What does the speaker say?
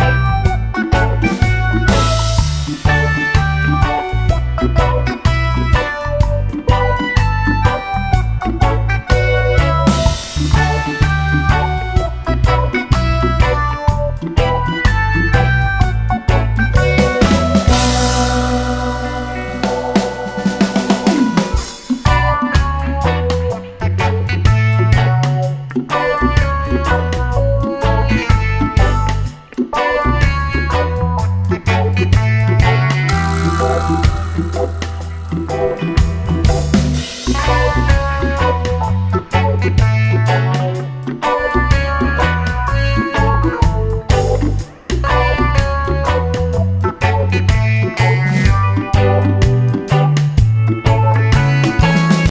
Música